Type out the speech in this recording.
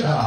job.